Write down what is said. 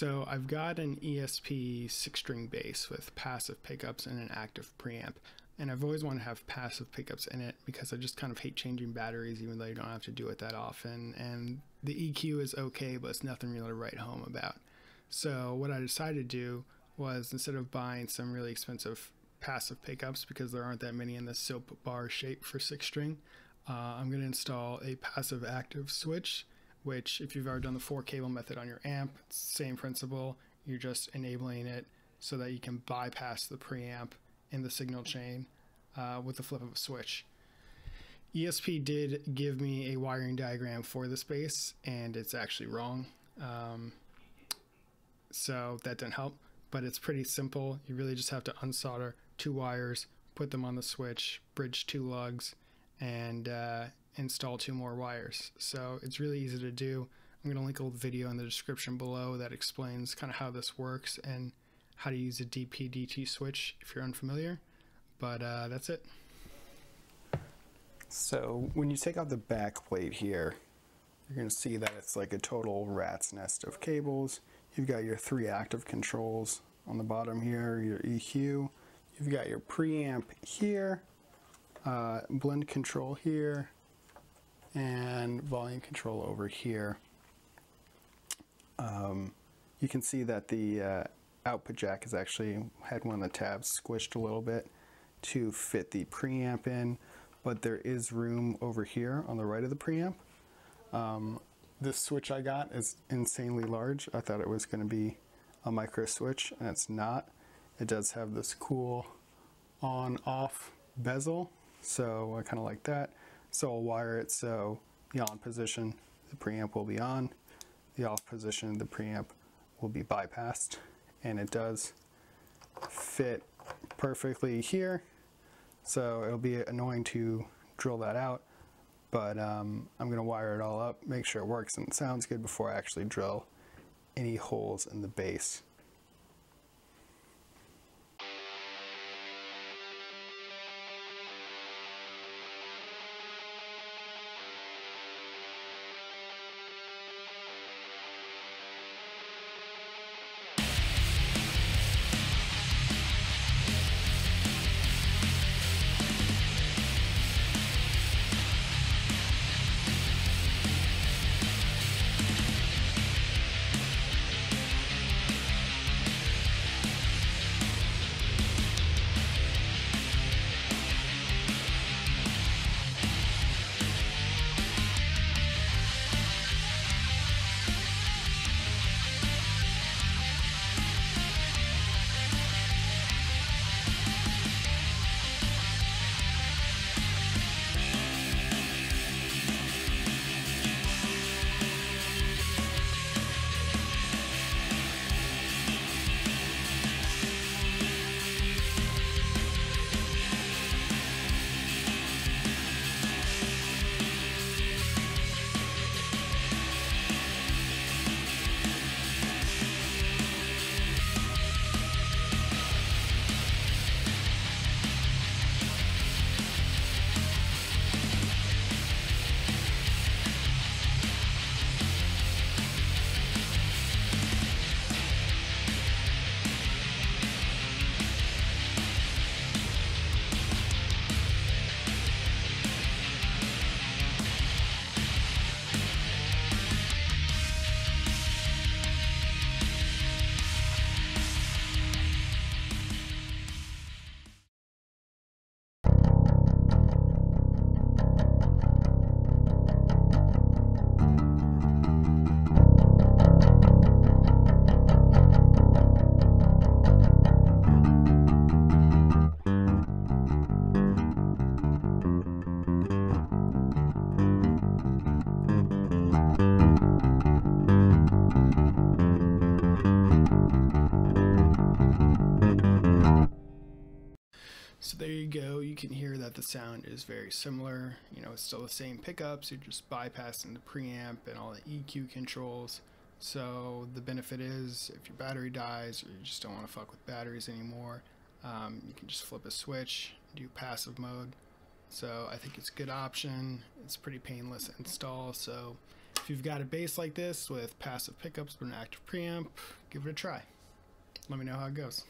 So I've got an ESP six string bass with passive pickups and an active preamp. And I've always wanted to have passive pickups in it because I just kind of hate changing batteries even though you don't have to do it that often. And the EQ is okay, but it's nothing really to write home about. So what I decided to do was instead of buying some really expensive passive pickups because there aren't that many in the soap bar shape for six string, uh, I'm going to install a passive active switch which if you've ever done the four cable method on your amp, same principle. You're just enabling it so that you can bypass the preamp in the signal chain uh, with the flip of a switch. ESP did give me a wiring diagram for the space and it's actually wrong. Um, so that didn't help, but it's pretty simple. You really just have to unsolder two wires, put them on the switch, bridge two lugs, and uh, install two more wires. So it's really easy to do. I'm going to link a video in the description below that explains kind of how this works and how to use a DP-DT switch if you're unfamiliar. But uh, that's it. So when you take out the back plate here, you're going to see that it's like a total rat's nest of cables. You've got your three active controls on the bottom here, your EQ. You've got your preamp here, uh, blend control here, and volume control over here. Um, you can see that the uh, output jack has actually had one of the tabs squished a little bit to fit the preamp in, but there is room over here on the right of the preamp. Um, this switch I got is insanely large. I thought it was going to be a micro switch, and it's not. It does have this cool on-off bezel, so I kind of like that. So I'll wire it so the on position, the preamp will be on, the off position, the preamp will be bypassed, and it does fit perfectly here. So it'll be annoying to drill that out, but um, I'm going to wire it all up, make sure it works and it sounds good before I actually drill any holes in the bass. Can hear that the sound is very similar. You know, it's still the same pickups, you're just bypassing the preamp and all the EQ controls. So the benefit is if your battery dies or you just don't want to fuck with batteries anymore, um, you can just flip a switch, do passive mode. So I think it's a good option. It's pretty painless install. So If you've got a bass like this with passive pickups but an active preamp, give it a try. Let me know how it goes.